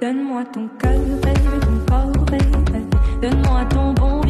Donne-moi ton cœur, ton corps. Donne-moi ton bon